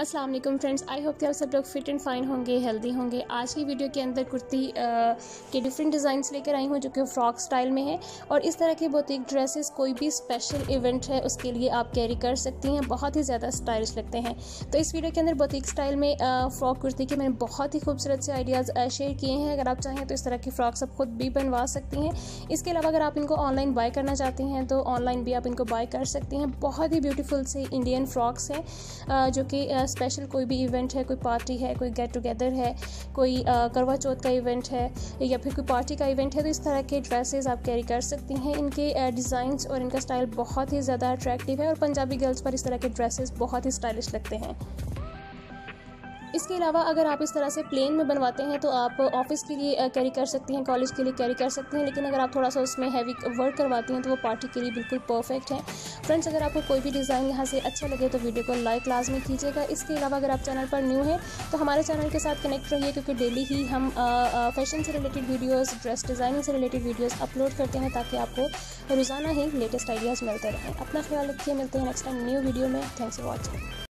वालेकुम friends I hope कि आप सब लोग फिट एंड फाइन होंगे हेल्दी होंगे। आज की वीडियो के अंदर कुर्ती के डिफरेंट डिज़ाइंस लेकर आई हूँ जो कि फ्रॉक स्टाइल में है। और इस तरह के बोतीक ड्रेसेस कोई भी स्पेशल इवेंट है, उसके लिए आप कैरी कर सकती हैं। बहुत ही ज़्यादा स्टाइलिश लगते हैं। तो इस वीडियो के अंदर बोतीक स्टाइल में फ़्रॉक कुर्ती के मैंने बहुत ही खूबसूरत से आइडियाज़ शेयर किए हैं। अगर आप चाहें तो इस तरह की फ़्रॉक्स आप खुद भी बनवा सकती हैं। इसके अलावा अगर आप इनको ऑनलाइन बाय करना चाहती हैं तो ऑनलाइन भी आप इनको बाय कर सकती हैं। बहुत ही ब्यूटीफुल से इंडियन फ्रॉक्स हैं जो कि स्पेशल कोई भी इवेंट है, कोई पार्टी है, कोई गेट टुगेदर है, कोई करवा चौथ का इवेंट है, या फिर कोई पार्टी का इवेंट है तो इस तरह के ड्रेसेस आप कैरी कर सकती हैं। इनके डिज़ाइंस और इनका स्टाइल बहुत ही ज़्यादा अट्रैक्टिव है और पंजाबी गर्ल्स पर इस तरह के ड्रेसेस बहुत ही स्टाइलिश लगते हैं। इसके अलावा अगर आप इस तरह से प्लेन में बनवाते हैं तो आप ऑफ़िस के लिए कैरी कर सकती हैं कॉलेज के लिए कैरी कर सकती हैं, लेकिन अगर आप थोड़ा सा उसमें हैवी वर्क करवाती हैं तो वो पार्टी के लिए बिल्कुल परफेक्ट है। फ्रेंड्स अगर आपको कोई भी डिज़ाइन यहाँ से अच्छा लगे तो वीडियो को लाइक लाजमी कीजिएगा। इसके अलावा अगर आप चैनल पर न्यू हैं तो हमारे चैनल के साथ कनेक्ट रहिए, क्योंकि डेली ही हम फ़ैशन से रिलेटेड वीडियोज़ ड्रेस डिज़ाइनिंग से रिलेटेड वीडियोज़ अपलोड करते हैं, ताकि आपको रोज़ाना ही लेटेस्ट आइडियाज़ मिलते रहें। अपना ख्याल रखिए, मिलते हैं नेक्स्ट टाइम न्यू वीडियो में। Thanks for watching